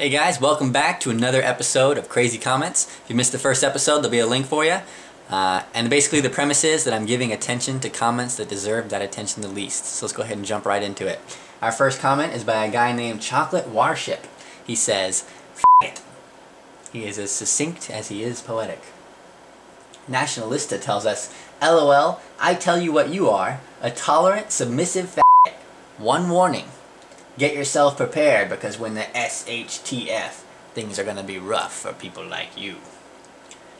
Hey guys, welcome back to another episode of Crazy Comments. If you missed the first episode, there'll be a link for you. Uh, and basically the premise is that I'm giving attention to comments that deserve that attention the least. So let's go ahead and jump right into it. Our first comment is by a guy named Chocolate Warship. He says, it. He is as succinct as he is poetic. Nationalista tells us, LOL, I tell you what you are, a tolerant, submissive f***. One warning. Get yourself prepared because when the SHTF, things are going to be rough for people like you.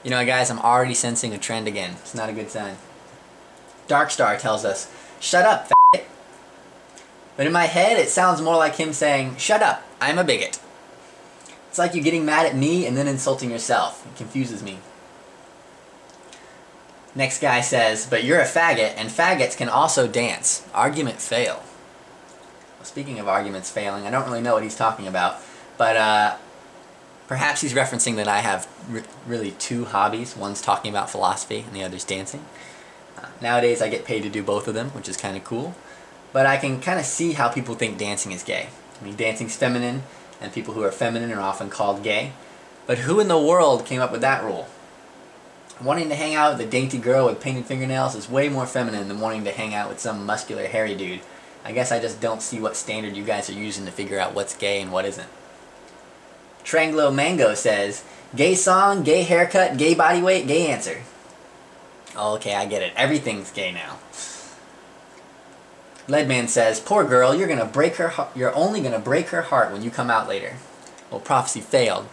You know guys, I'm already sensing a trend again. It's not a good sign. Darkstar tells us, shut up. But in my head, it sounds more like him saying, shut up, I'm a bigot. It's like you getting mad at me and then insulting yourself. It confuses me. Next guy says, but you're a faggot, and faggots can also dance. Argument fail. Speaking of arguments failing, I don't really know what he's talking about, but uh, perhaps he's referencing that I have really two hobbies. One's talking about philosophy, and the other's dancing. Uh, nowadays, I get paid to do both of them, which is kind of cool. But I can kind of see how people think dancing is gay. I mean, dancing's feminine, and people who are feminine are often called gay. But who in the world came up with that rule? Wanting to hang out with a dainty girl with painted fingernails is way more feminine than wanting to hang out with some muscular hairy dude. I guess I just don't see what standard you guys are using to figure out what's gay and what isn't. Tranglo Mango says, Gay song, gay haircut, gay body weight, gay answer. Oh, okay, I get it. Everything's gay now. Leadman says, Poor girl, you're gonna break her you're only gonna break her heart when you come out later. Well, prophecy failed.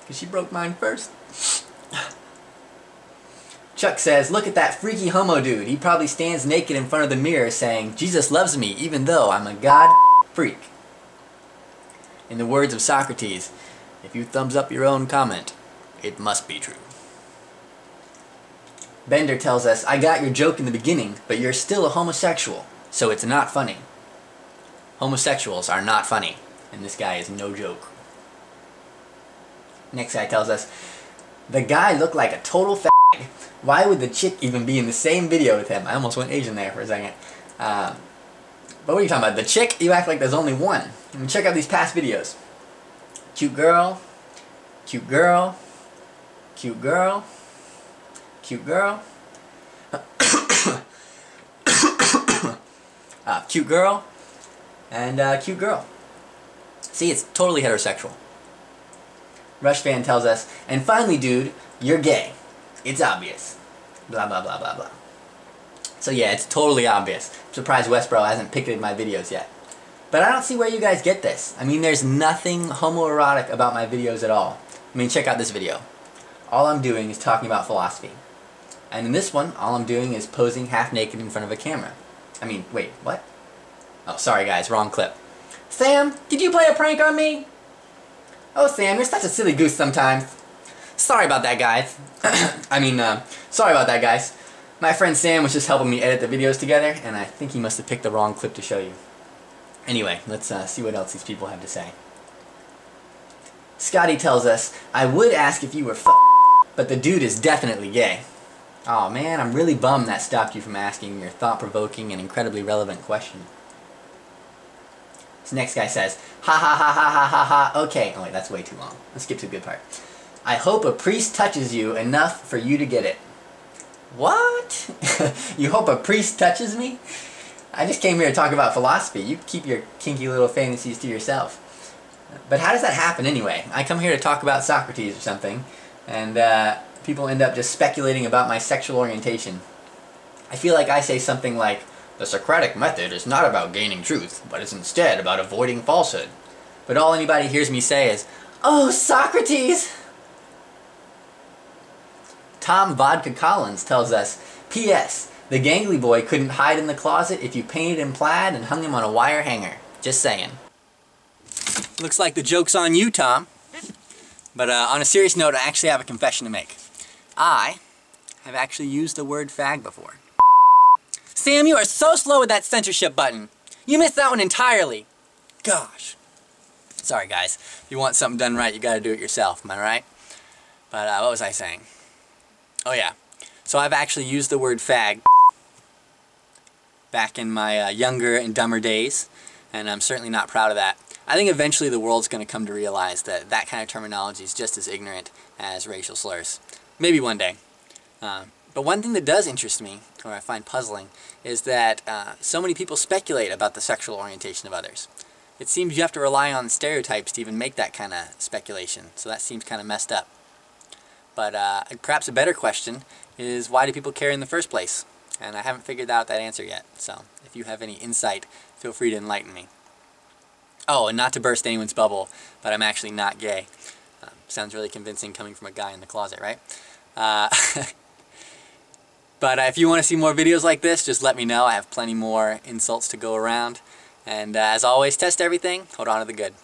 Because she broke mine first. Chuck says, look at that freaky homo dude. He probably stands naked in front of the mirror saying, Jesus loves me even though I'm a god freak. In the words of Socrates, if you thumbs up your own comment, it must be true. Bender tells us, I got your joke in the beginning, but you're still a homosexual, so it's not funny. Homosexuals are not funny, and this guy is no joke. Next guy tells us, the guy looked like a total. Why would the chick even be in the same video with him? I almost went Asian there for a second. Um, but what are you talking about? The chick? You act like there's only one. Check out these past videos. Cute girl, cute girl, cute girl, cute girl, uh, cute girl, and uh, cute girl. See, it's totally heterosexual. Rush fan tells us, and finally, dude, you're gay. It's obvious. Blah, blah, blah, blah, blah. So yeah, it's totally obvious. I'm surprised Westboro hasn't picketed my videos yet. But I don't see where you guys get this. I mean, there's nothing homoerotic about my videos at all. I mean, check out this video. All I'm doing is talking about philosophy. And in this one, all I'm doing is posing half naked in front of a camera. I mean, wait, what? Oh, sorry guys, wrong clip. Sam, did you play a prank on me? Oh, Sam, you're such a silly goose sometimes. Sorry about that, guys. I mean, uh, sorry about that, guys. My friend Sam was just helping me edit the videos together, and I think he must have picked the wrong clip to show you. Anyway, let's uh, see what else these people have to say. Scotty tells us, I would ask if you were f but the dude is definitely gay. oh, man, I'm really bummed that stopped you from asking your thought-provoking and incredibly relevant question. This next guy says, ha ha ha ha ha ha ha, okay. Oh wait, that's way too long. Let's skip to the good part. I hope a priest touches you enough for you to get it. What? you hope a priest touches me? I just came here to talk about philosophy. You keep your kinky little fantasies to yourself. But how does that happen anyway? I come here to talk about Socrates or something, and uh, people end up just speculating about my sexual orientation. I feel like I say something like, the Socratic method is not about gaining truth, but is instead about avoiding falsehood. But all anybody hears me say is, Oh, Socrates! Tom Vodka Collins tells us, P.S. The gangly boy couldn't hide in the closet if you painted him plaid and hung him on a wire hanger. Just saying. Looks like the joke's on you, Tom. But uh, on a serious note, I actually have a confession to make. I have actually used the word fag before. Sam, you are so slow with that censorship button. You missed that one entirely. Gosh. Sorry, guys. If you want something done right, you gotta do it yourself, am I right? But uh, what was I saying? Oh yeah. So I've actually used the word fag back in my uh, younger and dumber days, and I'm certainly not proud of that. I think eventually the world's going to come to realize that that kind of terminology is just as ignorant as racial slurs. Maybe one day. Uh, but one thing that does interest me, or I find puzzling, is that uh, so many people speculate about the sexual orientation of others. It seems you have to rely on stereotypes to even make that kind of speculation, so that seems kind of messed up. But uh, perhaps a better question is why do people care in the first place? And I haven't figured out that answer yet, so if you have any insight, feel free to enlighten me. Oh, and not to burst anyone's bubble, but I'm actually not gay. Uh, sounds really convincing coming from a guy in the closet, right? Uh, but uh, if you want to see more videos like this, just let me know. I have plenty more insults to go around. And uh, as always, test everything. Hold on to the good.